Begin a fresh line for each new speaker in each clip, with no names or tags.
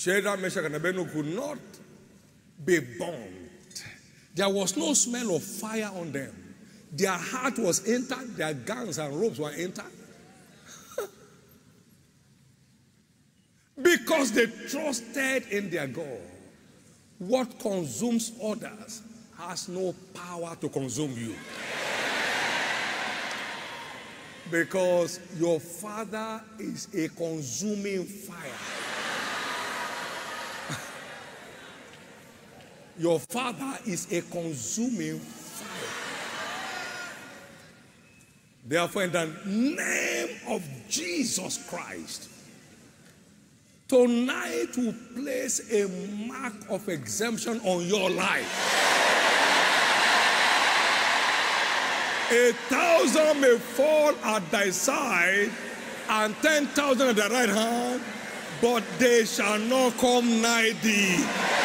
Shadrach, Meshach, and Abednego could not be burned. There was no smell of fire on them. Their heart was entered, their guns and ropes were entered. because they trusted in their God. What consumes others has no power to consume you. Because your father is a consuming fire. Your father is a consuming fire. Therefore, in the name of Jesus Christ, tonight will place a mark of exemption on your life. A thousand may fall at thy side, and ten thousand at thy right hand, but they shall not come nigh thee.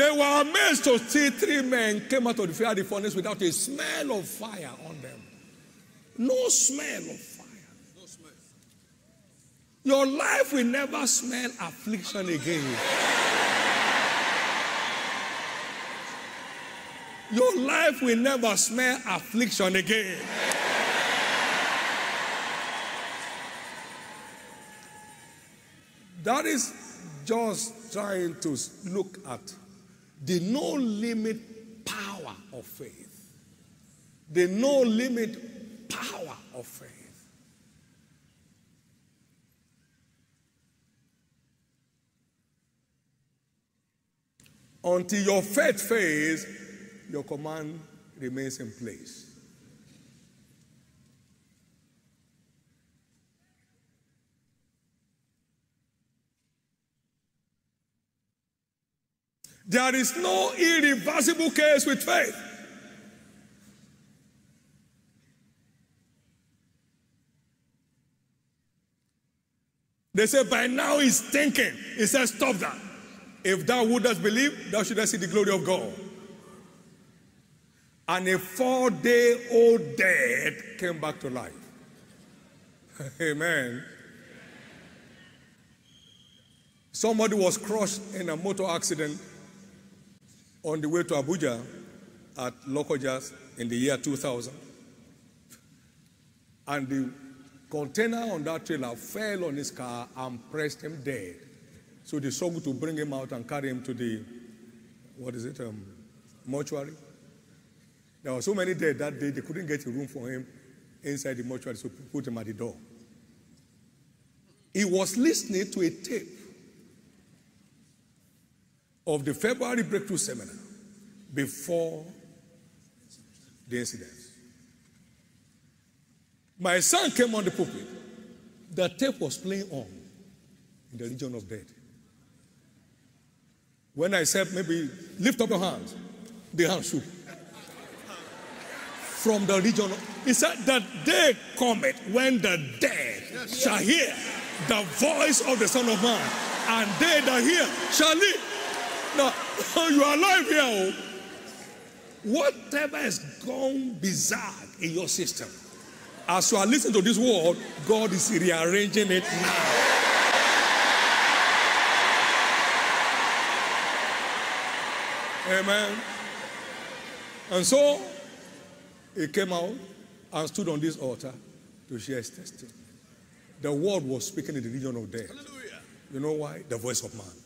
They were amazed to see three men came out of the fiery furnace without a smell of fire on them. No smell of fire. No smell. Your life will never smell affliction again. Your life will never smell affliction again. That is just trying to look at the no limit power of faith. The no limit power of faith. Until your faith fails, your command remains in place. There is no irreversible case with faith. They say, by now he's thinking. He says, stop that. If thou wouldst believe, thou shouldst see the glory of God. And a four day old dead came back to life. Amen. Somebody was crushed in a motor accident on the way to Abuja at Lokojas in the year 2000. And the container on that trailer fell on his car and pressed him dead. So they struggled to bring him out and carry him to the, what is it, um, mortuary. There were so many dead that day, they couldn't get a room for him inside the mortuary, so put him at the door. He was listening to a tape of the February Breakthrough Seminar before the incident. My son came on the pulpit. The tape was playing on in the region of death. When I said, maybe lift up your hands, the hand shook. From the region, he said, that day cometh when the dead shall hear the voice of the Son of Man, and they that hear shall live. Now, you are alive here. Oh. Whatever has gone bizarre in your system, as you are listening to this word, God is rearranging it now. Amen. And so he came out and stood on this altar to share his testimony. The word was speaking in the region of death. Hallelujah. You know why? The voice of man.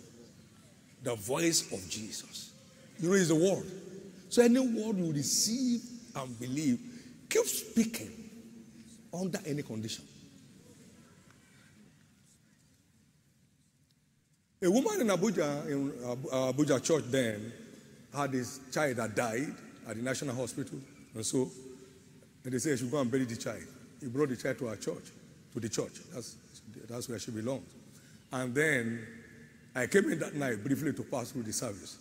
The voice of Jesus. You know, it's the word. So any word you receive and believe, keep speaking under any condition. A woman in Abuja, in uh, Abuja church then, had this child that died at the National Hospital. And so and they said she should go and bury the child. He brought the child to our church, to the church. That's, that's where she belongs. And then I came in that night briefly to pass through the service.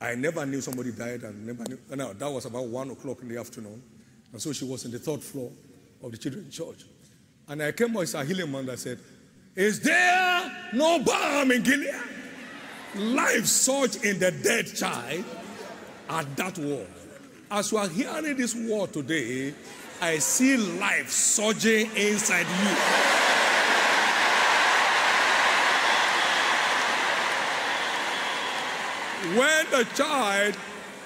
I never knew somebody died and never knew. No, that was about one o'clock in the afternoon. And so she was in the third floor of the children's church. And I came with a healing man that said, Is there no balm in Gilead? Life surged in the dead child at that word. As you are hearing this word today, I see life surging inside you. When the child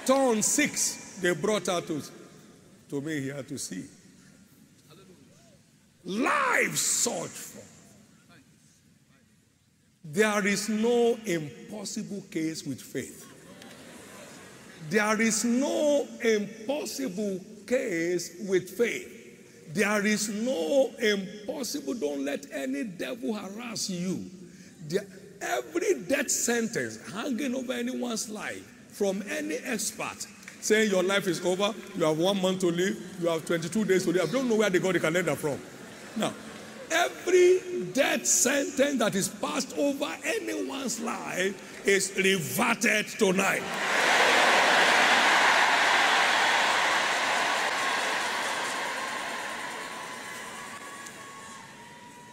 turned six, they brought her to, to me here to see. Life surged for. There is no impossible case with faith. There is no impossible case with faith. There is no impossible. Don't let any devil harass you. There, every death sentence hanging over anyone's life from any expert saying your life is over, you have one month to live, you have 22 days to live. I don't know where they got the calendar from. Now, every death sentence that is passed over anyone's life is reverted tonight.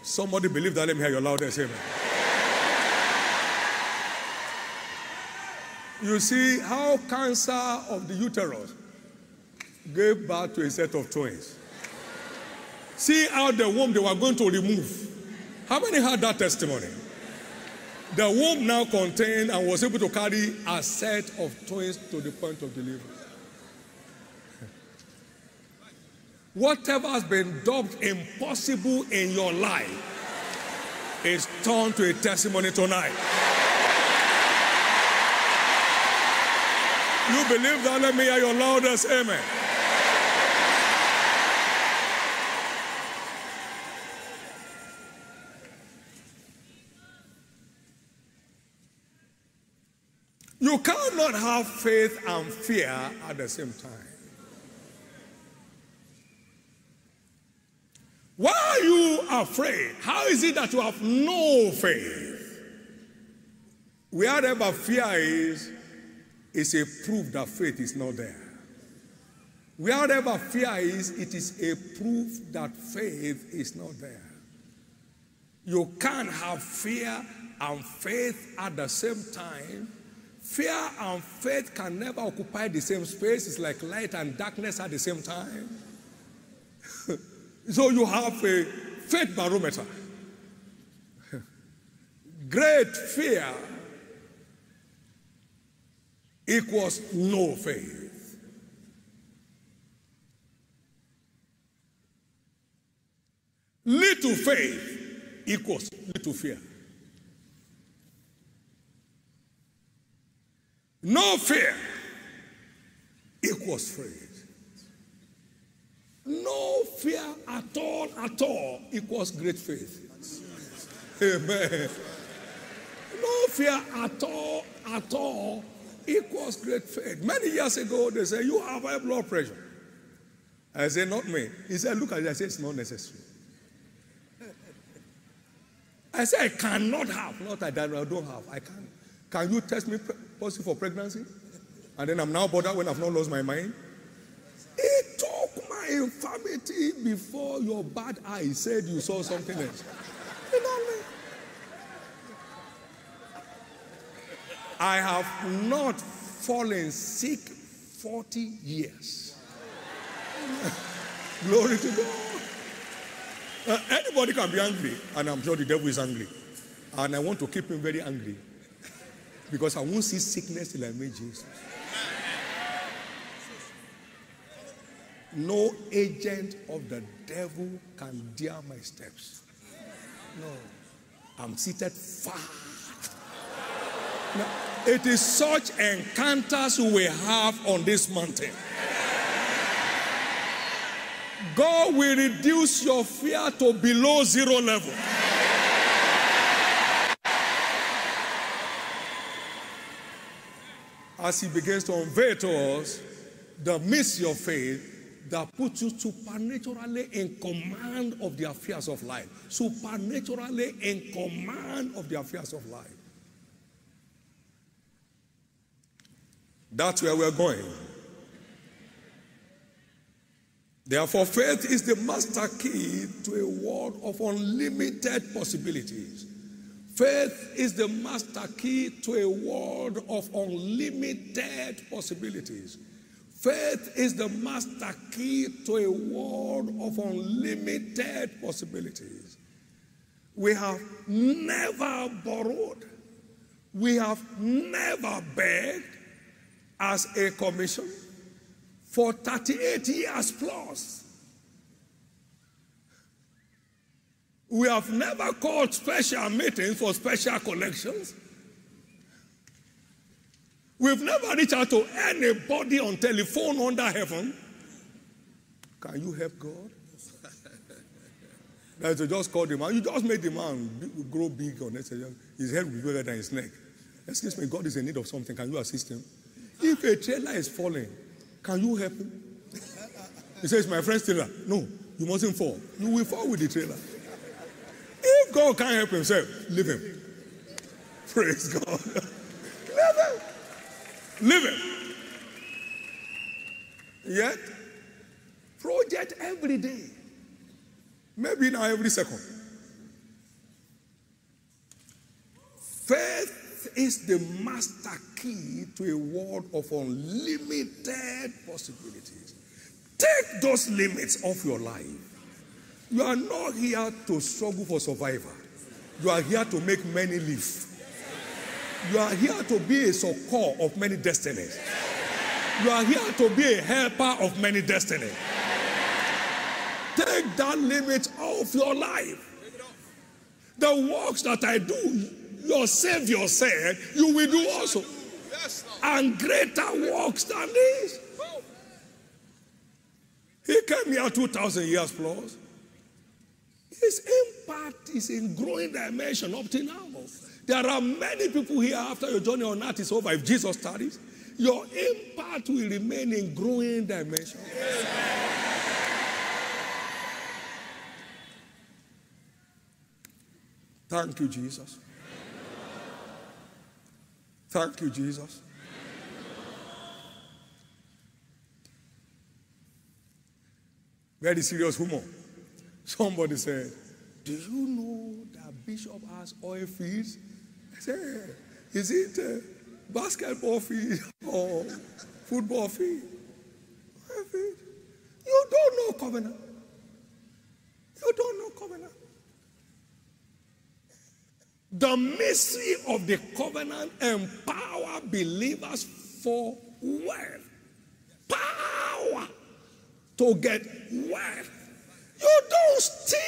Somebody believe that. Let me hear your loudest amen. You see how cancer of the uterus gave birth to a set of twins. See how the womb they were going to remove. How many had that testimony? The womb now contained and was able to carry a set of twins to the point of delivery. Whatever has been dubbed impossible in your life is turned to a testimony tonight. You believe that? Let me hear your loudest amen. You cannot have faith and fear at the same time. Why are you afraid? How is it that you have no faith? Wherever fear is, is a proof that faith is not there. Wherever fear is, it is a proof that faith is not there. You can't have fear and faith at the same time. Fear and faith can never occupy the same space. It's like light and darkness at the same time. so you have a faith barometer. Great fear equals no faith. Little faith equals little fear. No fear equals faith. No fear at all, at all equals great faith. Amen. No fear at all, at all equals great faith. Many years ago, they said, You have high blood pressure. I said, Not me. He said, Look at it. I said, It's not necessary. I said, I cannot have. Not I don't have. I can. Can you test me positive for pregnancy? And then I'm now bothered when I've not lost my mind. It took my infirmity before your bad eye said you saw something else. You know what I mean? I have not fallen sick 40 years. Glory to God. Uh, anybody can be angry, and I'm sure the devil is angry. And I want to keep him very angry because I won't see sickness till I meet Jesus. No agent of the devil can dare my steps. No. I'm seated far. It is such encounters we have on this mountain. God will reduce your fear to below zero level. As He begins to unveil to us the mystery of faith that puts you supernaturally in command of the affairs of life. Supernaturally in command of the affairs of life. That's where we're going. Therefore, faith is the master key to a world of unlimited possibilities. Faith is the master key to a world of unlimited possibilities. Faith is the master key to a world of unlimited possibilities. We have never borrowed, we have never begged as a commission for 38 years plus. We have never called special meetings for special collections. We've never reached out to anybody on telephone under heaven. Can you help God? That's just call the man. You just made the man grow big on it. His head will be bigger than his neck. Excuse me, God is in need of something. Can you assist him? If a trailer is falling, can you help him? He says, My friend's trailer. No, you mustn't fall. You will fall with the trailer. If God can't help himself, leave him. Praise God. leave him. Leave him. Yet, project every day. Maybe now every second. Faith is the master key to a world of unlimited possibilities. Take those limits off your life. You are not here to struggle for survival. You are here to make many live. You are here to be a succor of many destinies. You are here to be a helper of many destinies. Take that limit off your life. The works that I do, your Savior said, you will do also. And greater works than this. He came here 2,000 years plus. His impact is in growing dimension up to now. There are many people here after your journey on earth is over. If Jesus studies, your impact will remain in growing dimension. Thank you, Jesus. Thank you, Jesus. Very serious humor. Somebody said, Do you know that Bishop has oil fields? I said, Is it a basketball field or football field. You don't know covenant. You don't know covenant. The mystery of the covenant empower believers for wealth. Power to get wealth. You don't steal.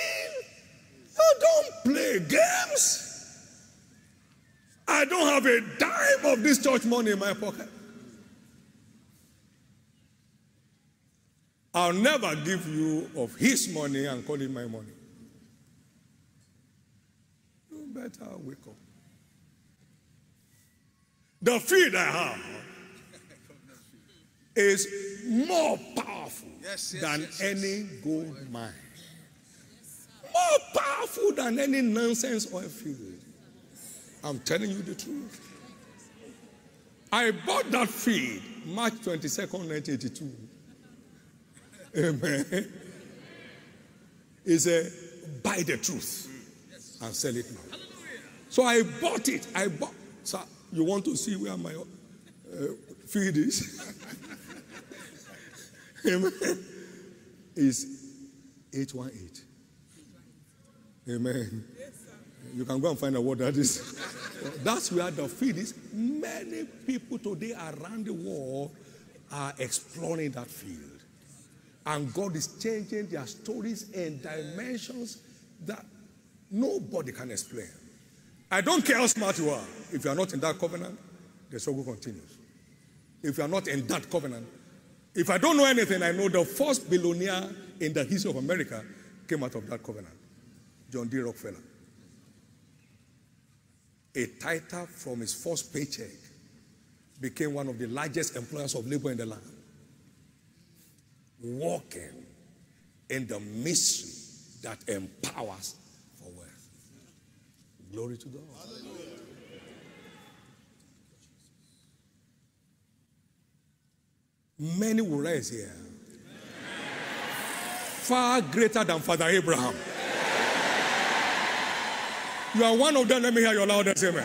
You don't play games. I don't have a dime of this church money in my pocket. I'll never give you of his money and call it my money. You better wake up. The feed I have is more powerful
Yes, yes,
than
yes,
any gold mine. More powerful than any nonsense oil field. I'm telling you the truth. I bought that feed March 22nd, 1982. Amen. He said, buy the truth mm. and sell it now. So I bought it. I bought. Sir, you want to see where my uh, feed is? Amen. Is 818. Amen. You can go and find out what that is. That's where the field is. Many people today around the world are exploring that field. And God is changing their stories and dimensions that nobody can explain. I don't care how smart you are. If you are not in that covenant, the struggle continues. If you are not in that covenant, if I don't know anything, I know the first billionaire in the history of America came out of that covenant John D. Rockefeller. A tither from his first paycheck became one of the largest employers of labor in the land. Walking in the mystery that empowers. Glory to God. Many will rise here. Far greater than Father Abraham. You are one of them. Let me hear your loudest amen.